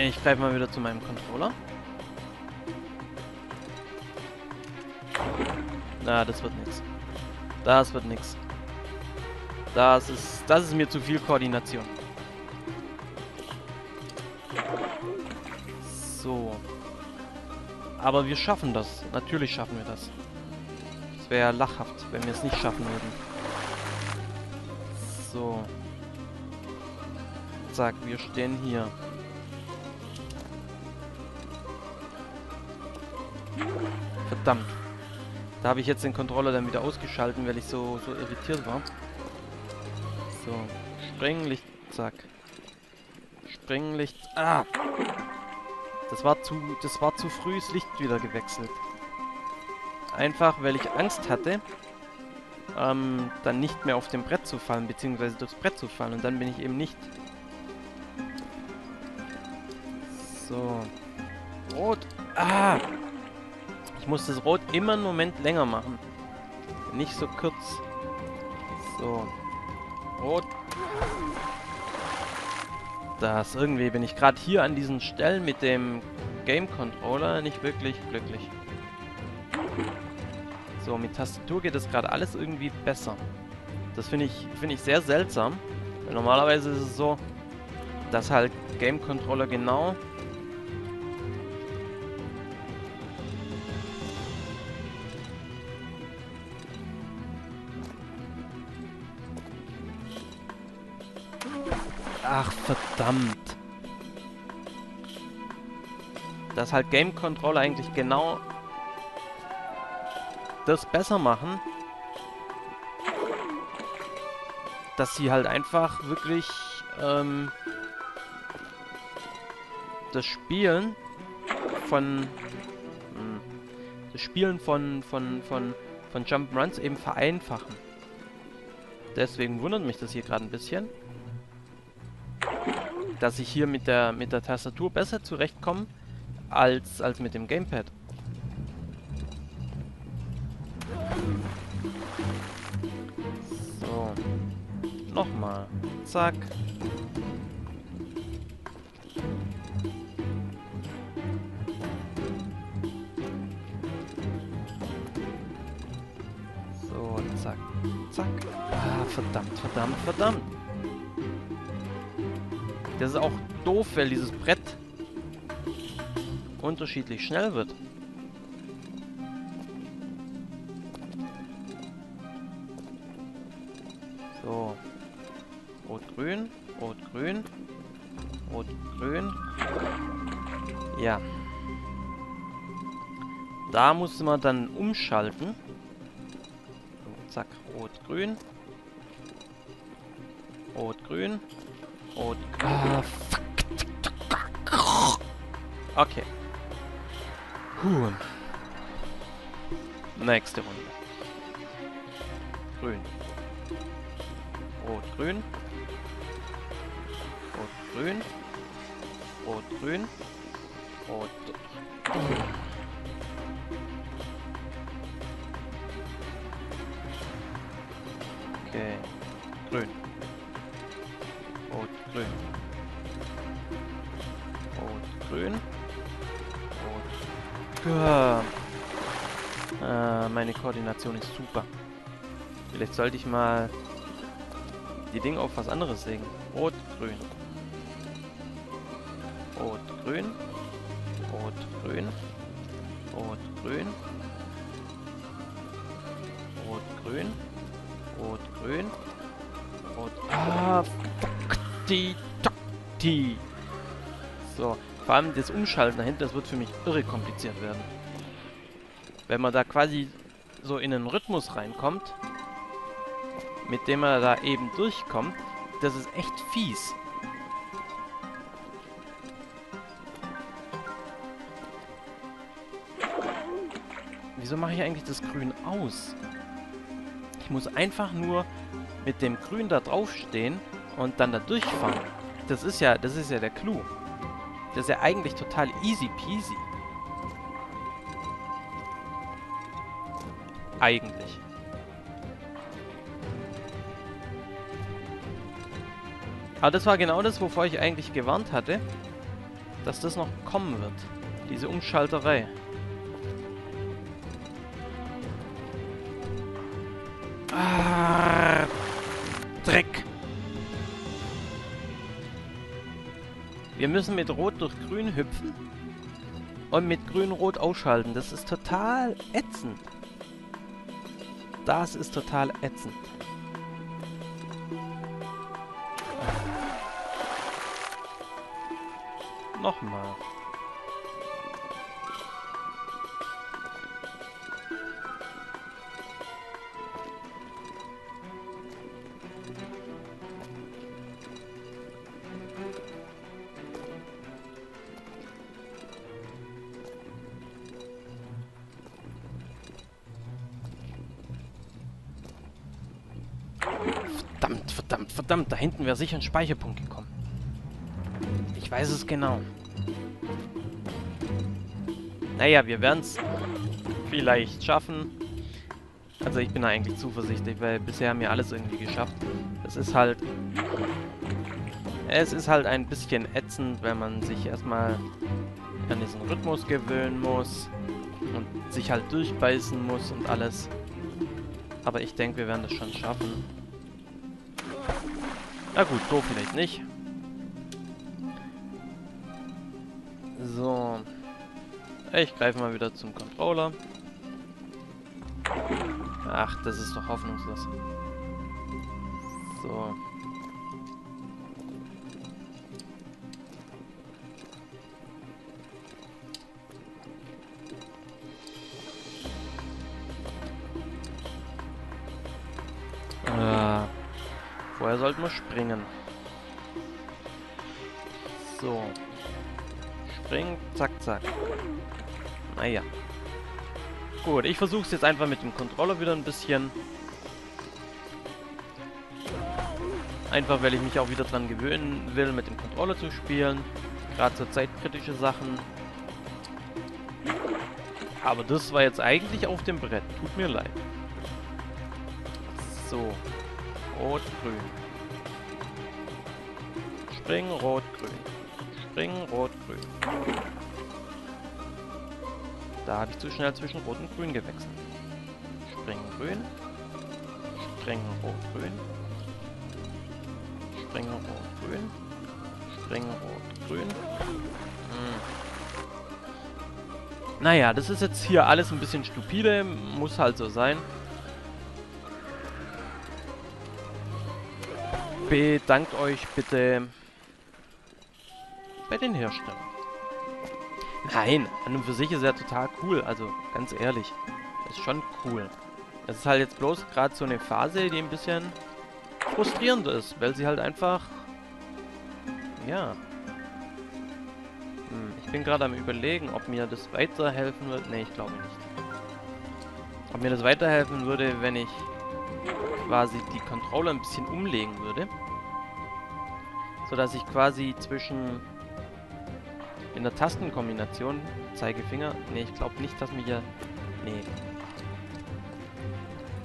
Ich greife mal wieder zu meinem Controller. Na, das wird nichts. Das wird nichts. Das ist, das ist mir zu viel Koordination. So. Aber wir schaffen das. Natürlich schaffen wir das. Es wäre lachhaft, wenn wir es nicht schaffen würden. So. Zack, wir stehen hier. Verdammt. Da habe ich jetzt den Controller dann wieder ausgeschalten, weil ich so, so irritiert war. So. Sprenglicht. Zack. Sprenglicht. Ah! Das war zu, das war zu früh das Licht wieder gewechselt. Einfach, weil ich Angst hatte, ähm, dann nicht mehr auf dem Brett zu fallen, beziehungsweise durchs Brett zu fallen. Und dann bin ich eben nicht. So. Rot. Ah! Muss das Rot immer einen Moment länger machen. Nicht so kurz. So. Rot. Das. Irgendwie bin ich gerade hier an diesen Stellen mit dem Game Controller nicht wirklich glücklich. So, mit Tastatur geht das gerade alles irgendwie besser. Das finde ich, find ich sehr seltsam. Normalerweise ist es so, dass halt Game Controller genau verdammt. Dass halt Game Controller eigentlich genau das besser machen. Dass sie halt einfach wirklich ähm, das Spielen von hm, das Spielen von von von von Jump'n'Runs eben vereinfachen. Deswegen wundert mich das hier gerade ein bisschen dass ich hier mit der mit der Tastatur besser zurechtkomme als als mit dem Gamepad. So. Nochmal. Zack. So, zack. Zack. Ah, verdammt, verdammt, verdammt. Das ist auch doof, weil dieses Brett unterschiedlich schnell wird. So. Rot-Grün, Rot-Grün, Rot-Grün. Ja. Da musste man dann umschalten. So, zack, Rot-Grün. Rot-Grün. Rot. Ah. Okay. Puh. Nächste Runde. Grün. Rot, grün. Rot, grün. Rot, grün. Rot. Okay. Grün. Grün. Rot, grün. Rot. Ja. Äh, meine Koordination ist super. Vielleicht sollte ich mal die Dinge auf was anderes legen. Rot, grün. Rot, grün. Rot, grün. Rot, grün. Rot, grün. Rot, grün. Die, die. So, vor allem das Umschalten dahinter, das wird für mich irre kompliziert werden. Wenn man da quasi so in einen Rhythmus reinkommt, mit dem er da eben durchkommt, das ist echt fies. Wieso mache ich eigentlich das Grün aus? Ich muss einfach nur mit dem Grün da draufstehen und dann da durchfahren. Das ist ja, das ist ja der Clou. Das ist ja eigentlich total easy peasy. Eigentlich. Aber das war genau das, wovor ich eigentlich gewarnt hatte. dass das noch kommen wird. Diese Umschalterei. Wir müssen mit Rot durch Grün hüpfen und mit Grün-Rot ausschalten. Das ist total ätzend. Das ist total ätzend. Nochmal. Verdammt, verdammt, verdammt. Da hinten wäre sicher ein Speicherpunkt gekommen. Ich weiß es genau. Naja, wir werden es vielleicht schaffen. Also ich bin da eigentlich zuversichtlich, weil bisher haben wir alles irgendwie geschafft. Es ist halt... Es ist halt ein bisschen ätzend, wenn man sich erstmal an diesen Rhythmus gewöhnen muss und sich halt durchbeißen muss und alles. Aber ich denke, wir werden das schon schaffen. Na gut, so vielleicht nicht. So. Ich greife mal wieder zum Controller. Ach, das ist doch hoffnungslos. So. Vorher sollten wir springen. So. Springen, zack, zack. Naja. Gut, ich versuche es jetzt einfach mit dem Controller wieder ein bisschen. Einfach, weil ich mich auch wieder dran gewöhnen will, mit dem Controller zu spielen. Gerade zur Zeit kritische Sachen. Aber das war jetzt eigentlich auf dem Brett. Tut mir leid. So. Rot, grün. Springen, rot, grün. Springen, rot, grün. Da habe ich zu schnell zwischen rot und grün gewechselt. Springen, grün. Springen, rot, grün. Springen, rot, grün. Springen, rot, grün. Hm. Naja, das ist jetzt hier alles ein bisschen stupide. Muss halt so sein. Bedankt euch bitte bei den Herstellern. Nein, an und für sich ist er total cool. Also, ganz ehrlich. Ist schon cool. Es ist halt jetzt bloß gerade so eine Phase, die ein bisschen frustrierend ist, weil sie halt einfach... Ja. Hm, ich bin gerade am überlegen, ob mir das weiterhelfen wird. Ne, ich glaube nicht. Ob mir das weiterhelfen würde, wenn ich quasi die Controller ein bisschen umlegen würde. Sodass ich quasi zwischen in der Tastenkombination Zeigefinger. Ne, ich glaube nicht, dass mir hier... Nee.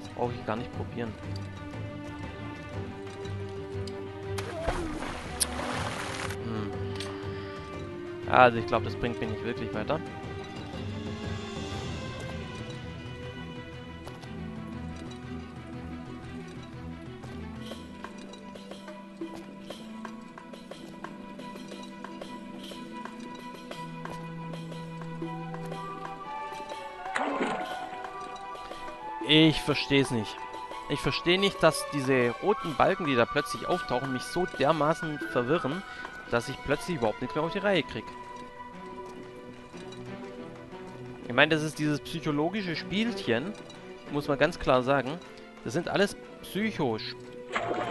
Das brauche ich gar nicht probieren. Hm. Also ich glaube, das bringt mich nicht wirklich weiter. Ich verstehe es nicht. Ich verstehe nicht, dass diese roten Balken, die da plötzlich auftauchen, mich so dermaßen verwirren, dass ich plötzlich überhaupt nichts mehr auf die Reihe kriege. Ich meine, das ist dieses psychologische Spielchen, muss man ganz klar sagen. Das sind alles Psycho...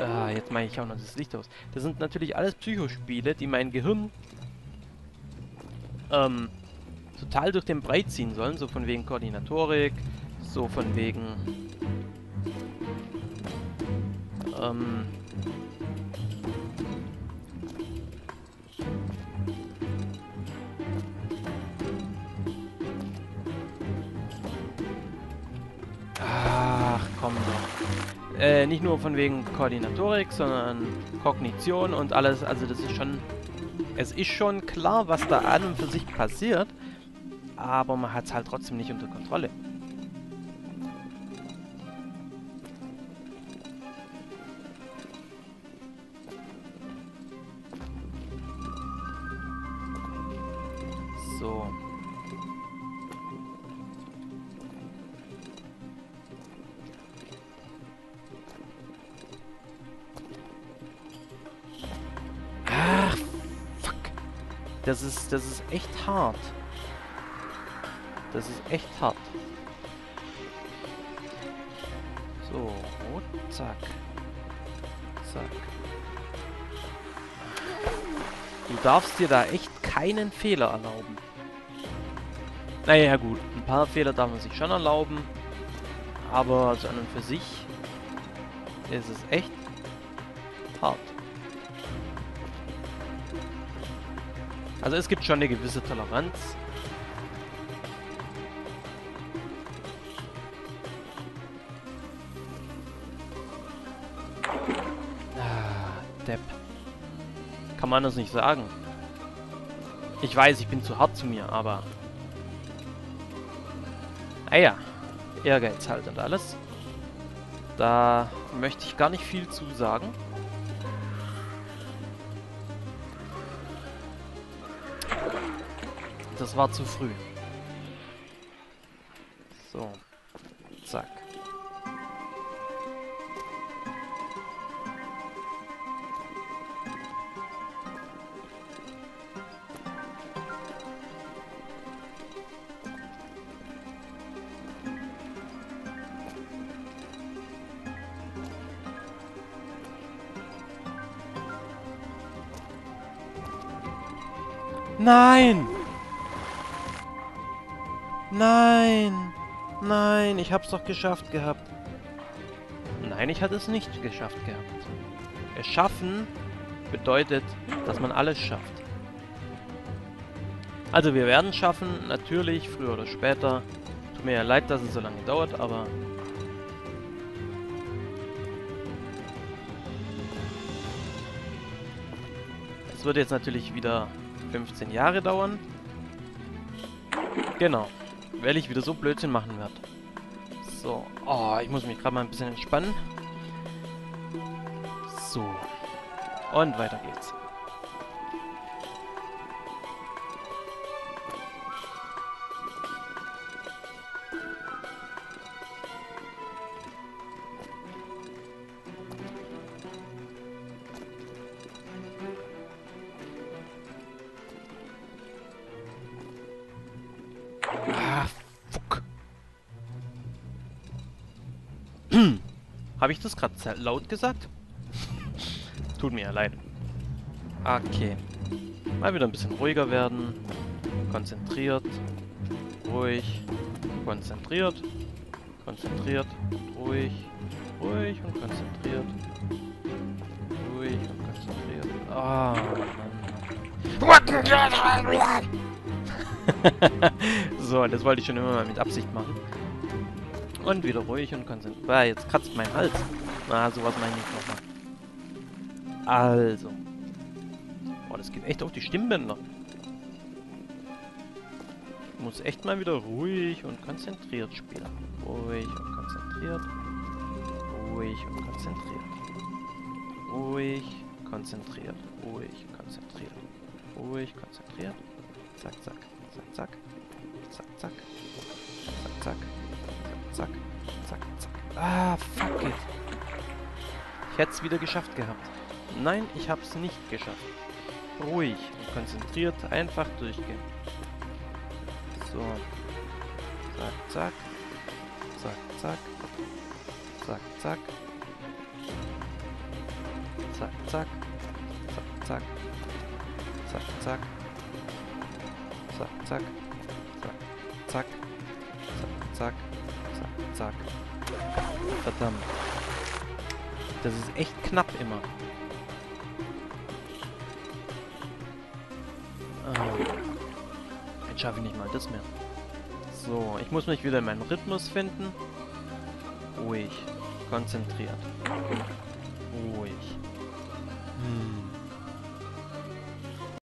Ah, jetzt mache ich auch noch das Licht aus. Das sind natürlich alles Psychospiele, die mein Gehirn ähm, total durch den Breit ziehen sollen, so von wegen Koordinatorik, so von wegen... Ähm... Ach, komm doch. Äh, nicht nur von wegen Koordinatorik, sondern Kognition und alles. Also das ist schon Es ist schon klar, was da an und für sich passiert, aber man hat es halt trotzdem nicht unter Kontrolle. Das ist, das ist echt hart. Das ist echt hart. So, zack. Zack. Du darfst dir da echt keinen Fehler erlauben. Naja, gut. Ein paar Fehler darf man sich schon erlauben. Aber so an und für sich ist es echt hart. Also es gibt schon eine gewisse Toleranz. Ah, Depp. Kann man das nicht sagen. Ich weiß, ich bin zu hart zu mir, aber... Naja, Ehrgeiz halt und alles. Da möchte ich gar nicht viel zu sagen. Das war zu früh. So. Zack. Nein! Nein! Nein, ich hab's doch geschafft gehabt. Nein, ich hatte es nicht geschafft gehabt. Es schaffen bedeutet, dass man alles schafft. Also wir werden schaffen, natürlich, früher oder später. Tut mir ja leid, dass es so lange dauert, aber... Es wird jetzt natürlich wieder 15 Jahre dauern. Genau. Weil ich wieder so Blödsinn machen werde. So. Oh, ich muss mich gerade mal ein bisschen entspannen. So. Und weiter geht's. Habe ich das gerade laut gesagt? Tut mir ja leid. Okay. Mal wieder ein bisschen ruhiger werden. Konzentriert. Ruhig. Konzentriert. Konzentriert. Ruhig. Ruhig und konzentriert. Ruhig und konzentriert. Ah, Mann. so, das wollte ich schon immer mal mit Absicht machen. Und wieder ruhig und konzentriert. Ah, jetzt kratzt mein Hals. Na, sowas meine ich nochmal. Also. Boah, das geht echt auf die Stimmbänder. Ich muss echt mal wieder ruhig und konzentriert spielen. Ruhig und konzentriert. Ruhig und konzentriert. Ruhig, konzentriert. Ruhig, konzentriert. Ruhig, konzentriert. Zack, zack. Zack, zack. Zack, zack. Zack, zack. Zack, zack, zack. Ah, fuck it. Ich hätte es wieder geschafft gehabt. Nein, ich habe es nicht geschafft. Ruhig konzentriert einfach durchgehen. So. Zack, zack. Zack, zack. Zack, zack. Zack, zack. Zack, zack. Zack, zack. Zack, zack. Zack, zack. Zack, zack. Zack. Verdammt. Das ist echt knapp immer. Ah. Jetzt schaffe ich nicht mal das mehr. So, ich muss mich wieder in meinen Rhythmus finden. Ruhig. Konzentriert. Ruhig. Hm.